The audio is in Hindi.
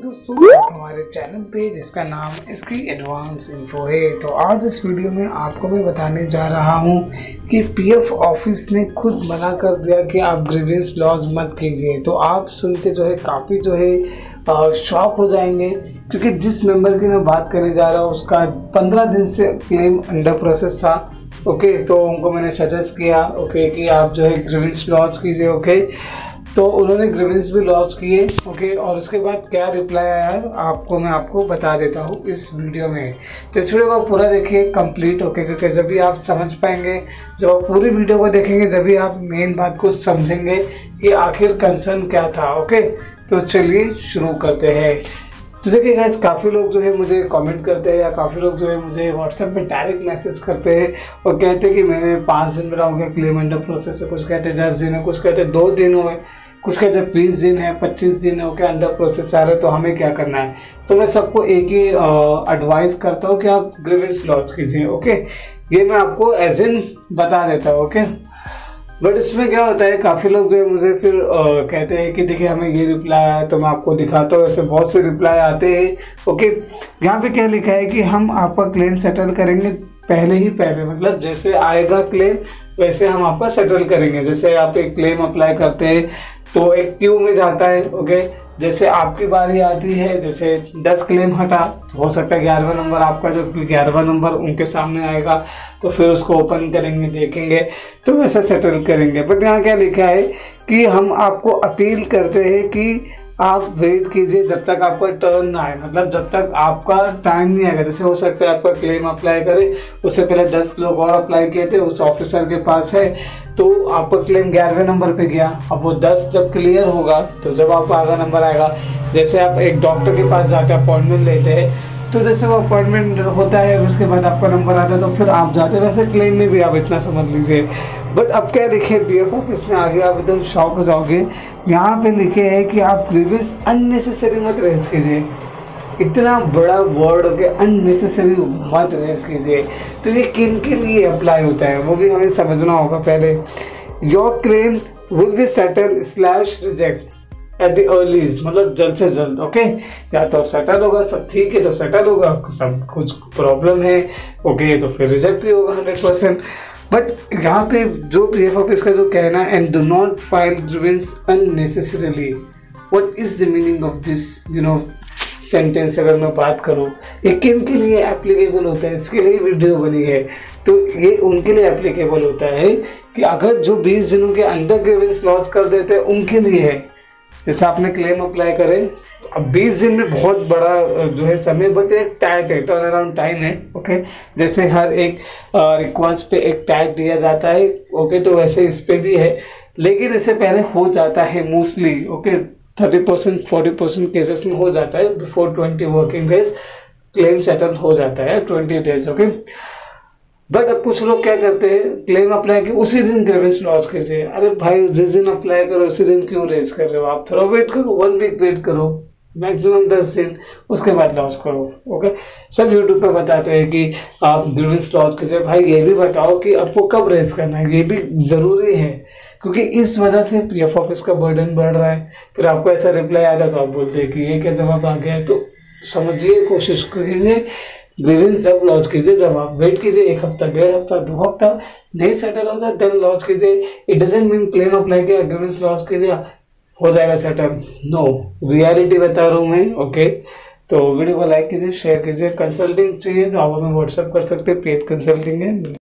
दोस्तों, हमारे चैनल पे जिसका नाम इसकी एडवांस इन्फो है तो आज इस वीडियो में आपको मैं बताने जा रहा हूँ कि पीएफ ऑफ़िस ने खुद मना कर दिया कि आप ग्रीवेंस लॉज मत कीजिए। तो आप सुन के जो है, काफ़ी जो है शॉक हो जाएँगे, क्योंकि जिस मेंबर की मैं बात करने जा रहा हूँ, उसका पंद्रह दिन से क्लेम अंडर प्रोसेस था ओके तो उनको मैंने सजेस्ट किया ओके कि आप जो है ग्रीवेंस लॉज कीजिए ओके तो उन्होंने ग्रीवेंस भी लॉन्च किए ओके और उसके बाद क्या रिप्लाई आया आपको मैं आपको बता देता हूँ इस वीडियो में। तो इस वीडियो को पूरा देखिए कंप्लीट ओके क्योंकि जब भी आप समझ पाएँगे, जब आप पूरी वीडियो को देखेंगे, जब भी आप मेन बात को समझेंगे, कि आखिर कंसर्न क्या था ओके तो चलिए शुरू करते हैं। तो देखिए गाइस काफ़ी लोग जो है मुझे कमेंट करते हैं या काफ़ी लोग जो है मुझे व्हाट्सएप पे डायरेक्ट मैसेज करते हैं और कहते हैं कि मैंने पाँच दिन में गया क्लेम अंडर प्रोसेस से कुछ कहते हैं दस दिन है, कुछ कहते हैं दो दिन हुए। कुछ कहते हैं बीस दिन है पच्चीस दिन है ओके अंडर प्रोसेस आ रहे तो हमें क्या करना है? तो मैं सबको एक ही एडवाइस करता हूँ कि आप ग्रीवेंस लॉन्च कीजिए ओके ये मैं आपको एज इन बता देता हूँ ओके बट इसमें क्या होता है काफ़ी लोग जो है मुझे फिर आ, कहते हैं कि देखिए हमें ये रिप्लाई आया तो मैं आपको दिखाता हूँ ऐसे बहुत से रिप्लाई आते हैं ओके यहाँ पे क्या लिखा है कि हम आपका क्लेम सेटल करेंगे पहले ही पहले मतलब जैसे आएगा क्लेम वैसे हम आपका सेटल करेंगे। जैसे आप एक क्लेम अप्लाई करते हैं तो एक क्यू में जाता है ओके जैसे आपकी बारी आती है, जैसे दस क्लेम हटा तो हो सकता है ग्यारहवा नंबर आपका जो ग्यारहवा नंबर उनके सामने आएगा तो फिर उसको ओपन करेंगे, देखेंगे तो वैसा सेटल करेंगे। बट यहाँ क्या लिखा है कि हम आपको अपील करते हैं कि आप वेट कीजिए जब तक आपका टर्न ना आए। मतलब जब तक आपका टाइम नहीं आएगा, जैसे हो सकता है आपका क्लेम अप्लाई करे, उससे पहले दस लोग और अप्लाई किए थे, उस ऑफिसर के पास है तो आपका क्लेम ग्यारहवें नंबर पे गया। अब वो दस जब क्लियर होगा तो जब आपका आगा नंबर आएगा, जैसे आप एक डॉक्टर के पास जाकर अपॉइंटमेंट लेते हैं तो जैसे वो अपॉइंटमेंट होता है, उसके बाद आपका नंबर आता है तो फिर आप जाते वैसे क्लेम में भी आप इतना समझ लीजिए। बट अब क्या लिखे बी एफ़ ऑफ़िस में आगे आप एकदम शॉक हो जाओगे। यहाँ पे लिखे है कि आप ग्रीवेंस अननेसेसरी मत रेज कीजिए। इतना बड़ा वर्ड हो गया अननेसेसरी मत रेज कीजिए। तो ये किन के लिए अप्लाई होता है, वो भी हमें समझना होगा पहले। Your claim will be settle slash reject at the मतलब जल्द से जल्द ओके या तो सेटल होगा, सब ठीक है तो सेटल होगा, सब कुछ प्रॉब्लम है ओके तो फिर रिजेक्ट भी होगा हंड्रेड परसेंट बट यहाँ पे जो पी एफ़ ऑफ़िस का जो कहना है and do not file grievance unnecessarily what is the meaning of this you know sentence अगर मैं बात करूँ, ये किन के लिए एप्लीकेबल होता है? इसके लिए वीडियो बनी है। तो ये उनके लिए एप्लीकेबल होता है कि अगर जो 20 दिनों के अंदर ग्रीवेंस लॉन्च कर देते हैं, उनके लिए है। जैसे आपने क्लेम अप्लाई करे अब 20 दिन में बहुत बड़ा जो है समय बट एक टैग है टर्न अराउंड टाइम है ओके जैसे हर एक रिक्वेस्ट पे एक टैग दिया जाता है ओके तो वैसे इस पर भी है। लेकिन इससे पहले हो जाता है mostly okay thirty percent forty percent cases में हो जाता है। Before twenty working days claim settle हो जाता है ट्वेंटी डेज़ ओके बट अब कुछ लोग क्या करते हैं क्लेम अप्लाई के उसी दिन ग्रेवेंस लॉस कीजिए अरे भाई, जिस दिन अप्लाई करो, उसी दिन क्यों रेज कर रहे हो? आप थोड़ा वेट करो वन वीक वेट करो मैक्सिमम दस दिन, उसके बाद लॉस करो ओके सब यूट्यूब पे बताते हैं कि आप ग्रेवेंस लॉस कीजिए भाई, ये भी बताओ कि आपको कब रेज करना है, ये भी ज़रूरी है, क्योंकि इस वजह से पी एफ़ ऑफ़िस का बर्डन बढ़ रहा है। फिर आपको ऐसा रिप्लाई आता है तो आप बोलते हैं कि ये क्या जवाब आ गया है? तो समझिए, कोशिश कीजिए ग्रीवेंस जब लॉन्च कीजिए जब आप वेट कीजिए एक हफ़्ता डेढ़ हफ़्ता दो हफ़्ता नहीं सेटल हो जाए देन लॉन्च कीजिए it doesn't mean claim of like grievance launch कीजिए हो जाएगा सेटल नो रियलिटी बता रहा हूँ मैं ओके तो वीडियो को लाइक कीजिए शेयर कीजिए कंसल्टिंग चाहिए तो आप हमें व्हाट्सअप कर सकते हैं पेड कंसल्टिंग है।